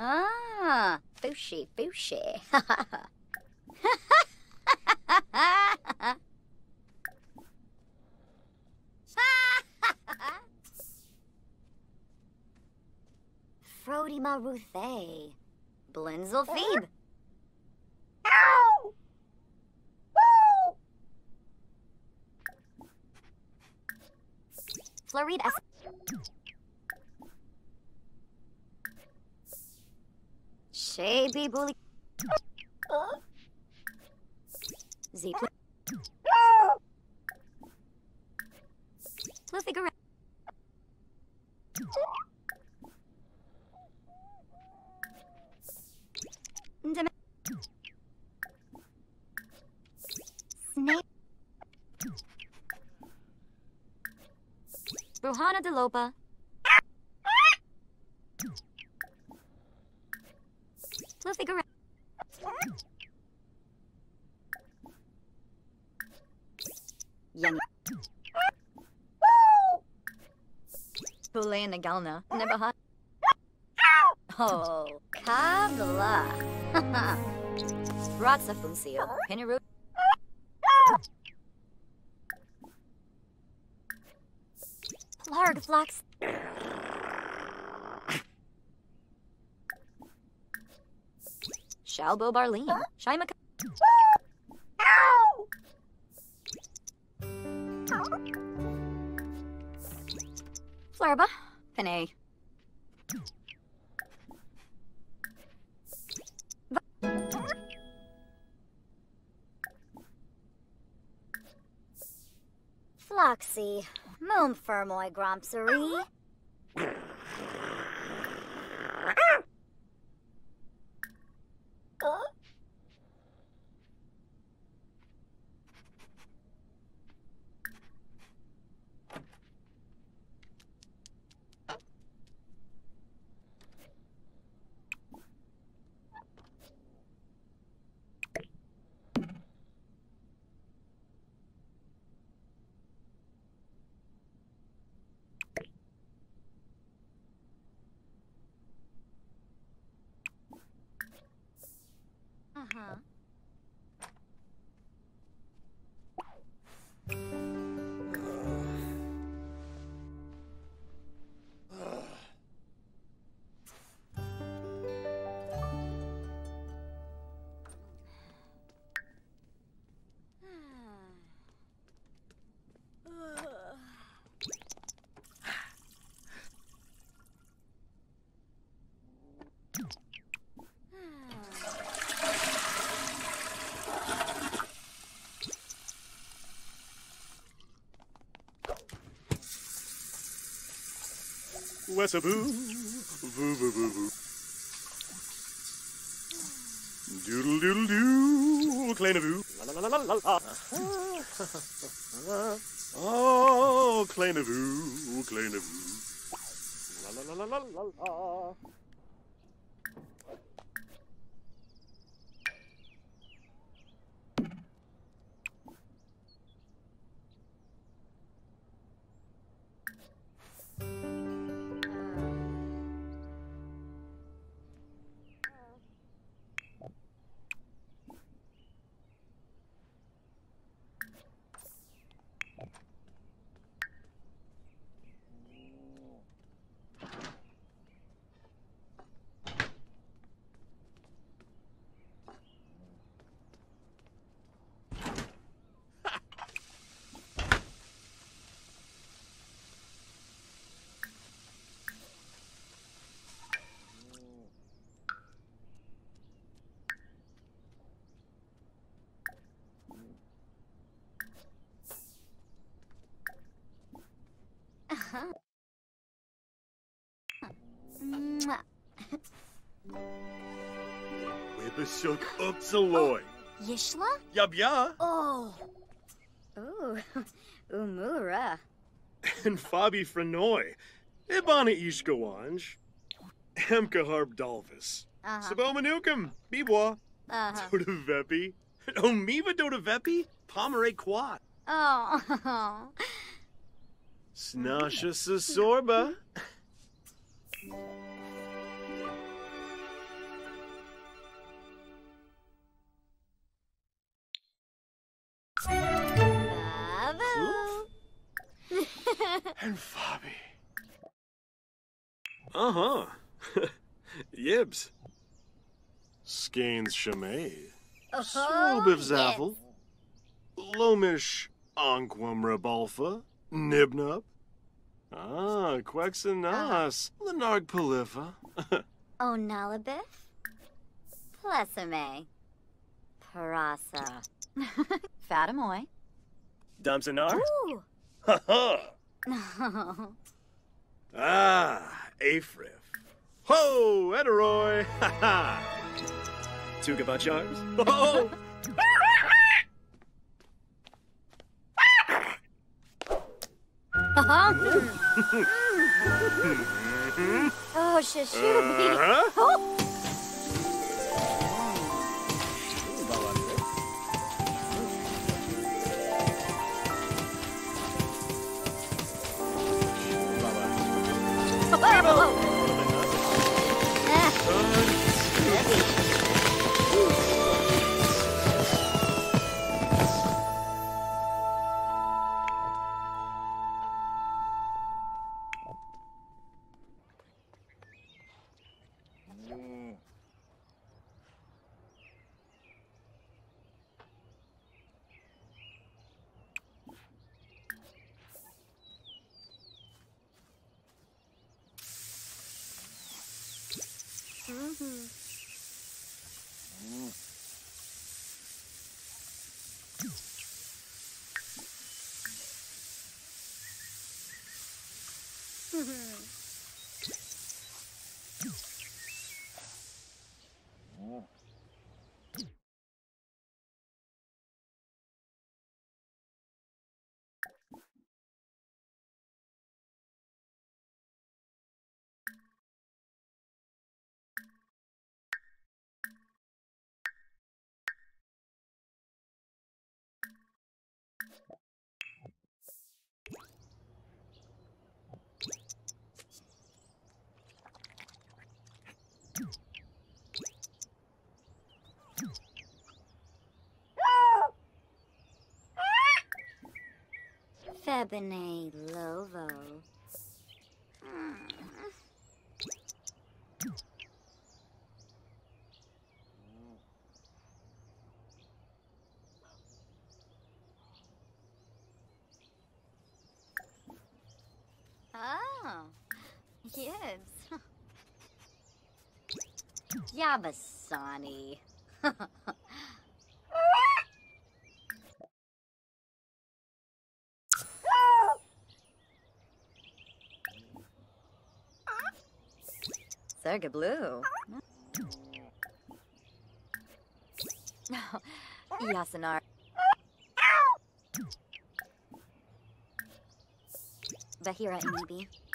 Ah, Fushi, Fushi. Frody Maruthe. Blinzel Phoebe. Florid S. Shaby Bully. Z. Fluffy Garage. Snape. Rohana Delopa. Fluffy Garage. Young. Bule Nagalna. Nebaha. Oh, Kabla. Ratsa Funcio. Pinaru. Larg Flax. Shalbo Barleen. Shaimaka. Floxy. Moon Fermoy Grompsery. Uh-huh. Wessaboo, boo boo boo boo. Doodle doodle doo. La. Oh, Clanaboo, Clanaboo. La la la la la la Wibasuk upsaloy. Yishla? Yabya. Oh. Ooh. Umura. And Fabi Frenoy. Ibana Ishkawanj. Emka Harb Dalvis. Uh-huh. Bibwa. Uh-huh. Doda Vepi. Omiva Doda Vepi. Pomeray Quat. Oh. Snasha Sasorba. And Fabi. Uh huh. Yibs. Skeins Shamay. Oh, Slubiv yes. Lomish Anquam Rebalfa. Nibnub. Ah, Quexanas. Lenarg Palifa. Oh, Plesame. Parasa. Fatamoy. Damsanar? Ooh. Ha ha. No. Ah, Afrif. Ho, Ederoy. Ha ha. Tugabat charms. Ho. oh, Shashubi. Uh-huh. Oh. Mm-hmm. Febine Lovo. Hmm. Oh, yes. Yabasani. Serga Blue. Yasanar. Bahira Inibi.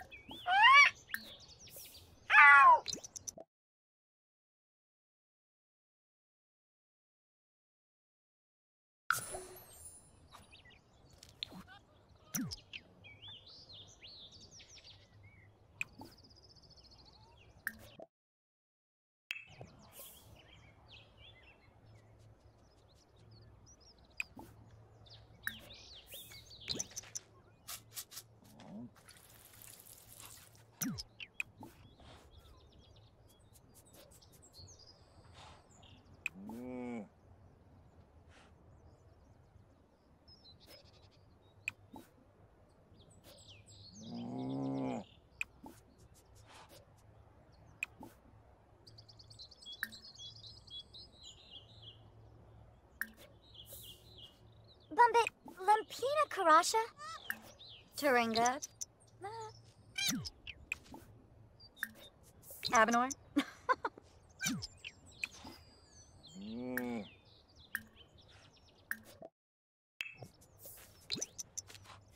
Lampina Karasha? Turinga? Ah. Abenor?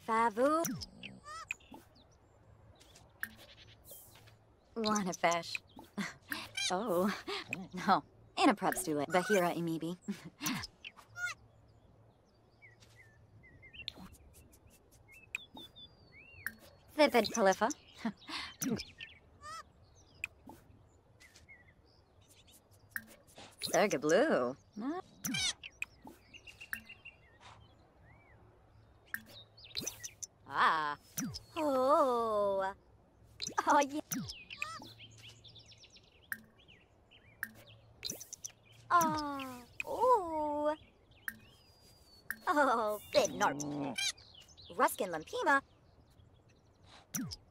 Favu? Wanna fish? oh, no. Anna preps do it. Bahira Imibi. Thipid Calipha. Serga Blue. Ah. Oh. Oh, yeah. Oh. Ooh. Oh, big narp. Ruskin Lampima you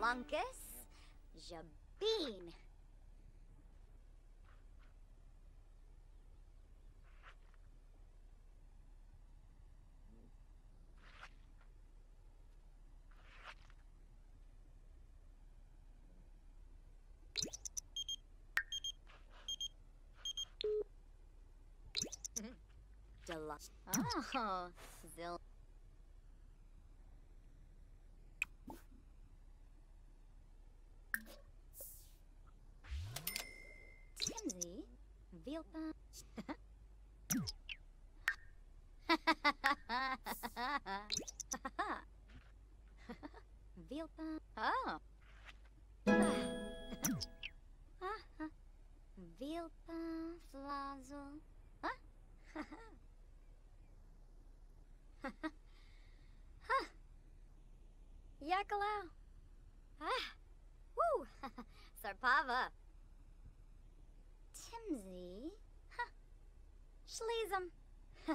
Lunkus. Jabeen. Dela. Oh, Zil. Timsy. Vilpa. Vilpa. Oh. Vilpa Flazel. Huh? huh. Yakalau. Ah. Woo. Sarpava. Timsy. Huh. Schleesem. Ah.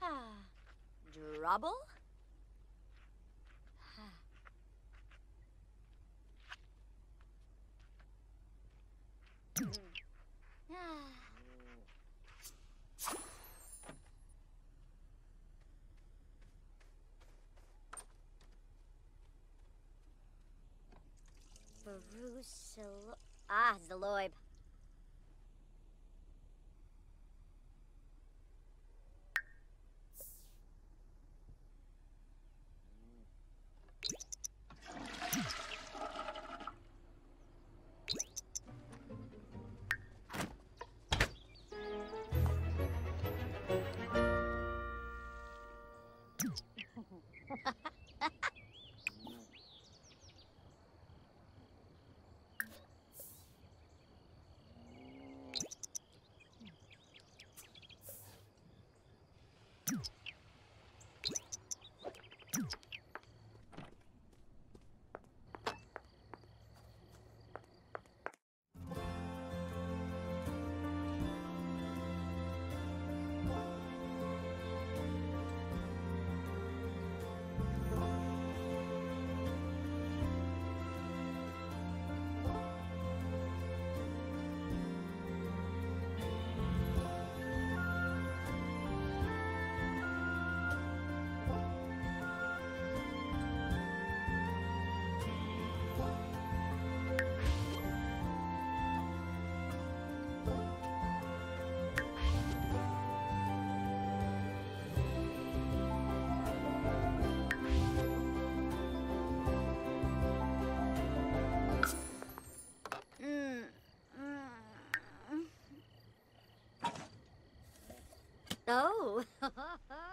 Ah. Drubble? Ah. Ah. Barusil. Ah, Zeloib. Oh.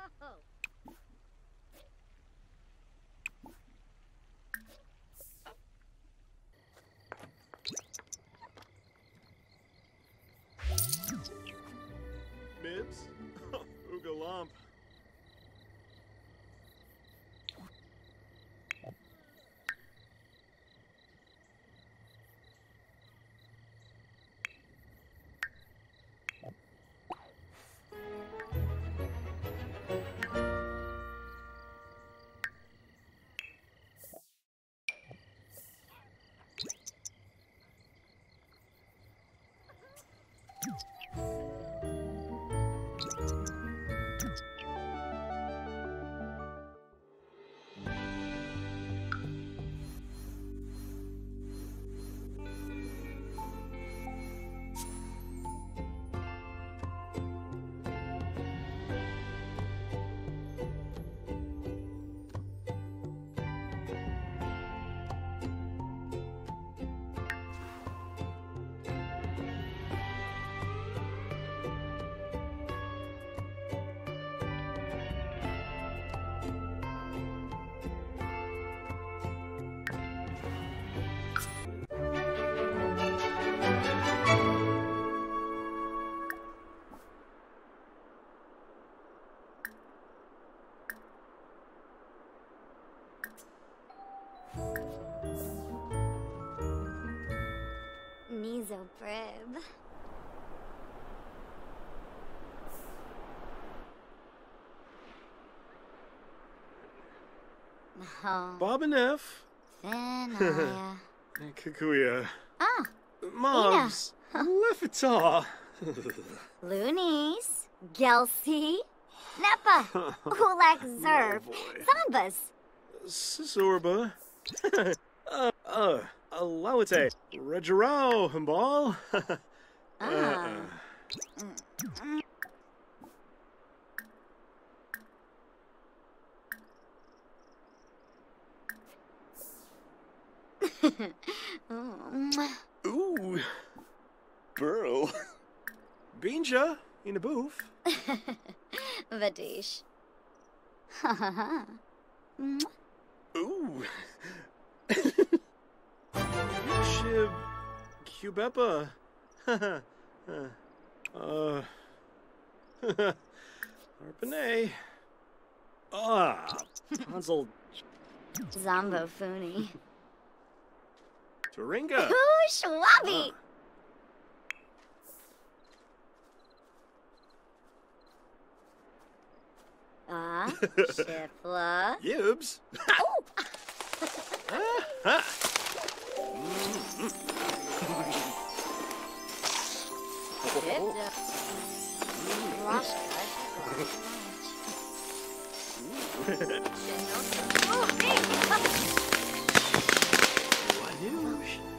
Bob and F. Finaya. Kikuya. ah, Mobs. Lefita. Loonies. Gelsey. Nepa. Ulak Zerv. Oh, boy. Zambas. Sisorba. uh, uh, Alawate. Regerao, Ball. Ah. Oh, mwah. Ooh. Burrow. Beanja in a booth. Vadish. Ha ha ha. Ooh. Shib. Cubepa. uh. Arpanay. Ah. Hansel. Zombo Fooney. Turinga. Ooh, Schwabi. Ah, Shifla. Yibs. Ah. Shifta. Oh, hey. 方式。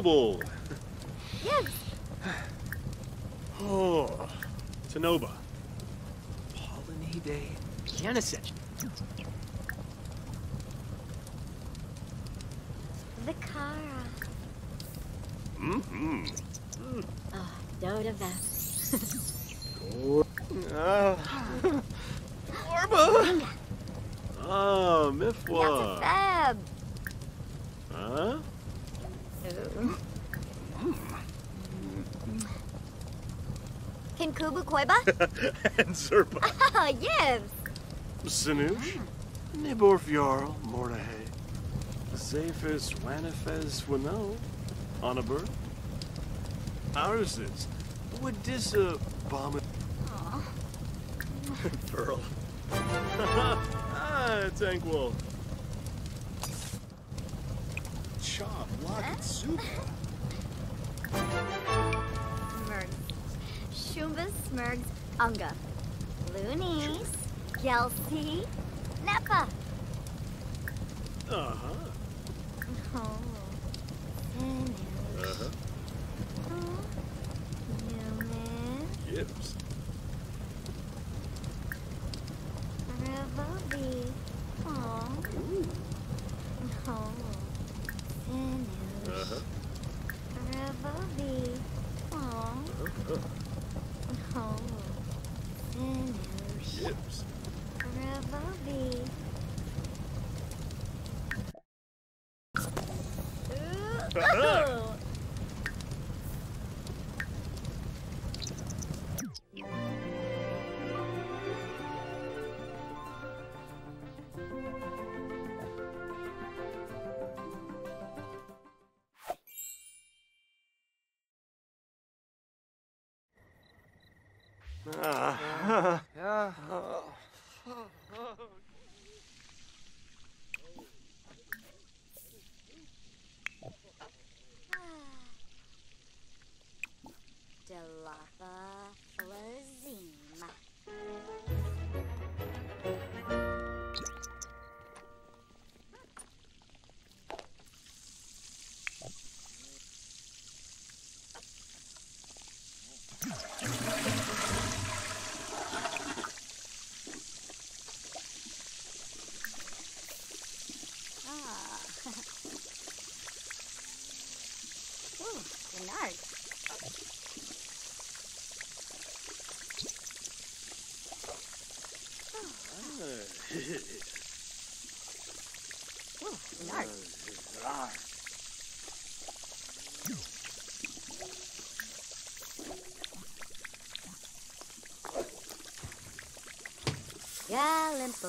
Global. Yes. Oh. Tanoba. Pollinide. Genesis. Vicara. Mm-hmm. Oh, Doda Vest. Ah. Orba. Ah, Mifwa. Fab. Huh? Ooh. Can Kubu Koiba? and Zerpa. Oh, yes. Sinoosh. Niborfjarl. Mordahe. Zaphis Wanifes Wano. Onabur. Ours is. Would this, bomb Aw. Pearl. ah, Tankwell. Chop, lock, and soup. Smurgs. Shumbas, Smurgs, Unga. Loonies, Gelsey, Neppa. Uh-huh. Oh. Finish. Uh-huh. Oh. Newman. Gibbs. Revolvi. Oh. Ooh. Oh. Finish. Uh-huh. Revolvi. Oh. Uh-huh. Galimpo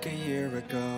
Back a year ago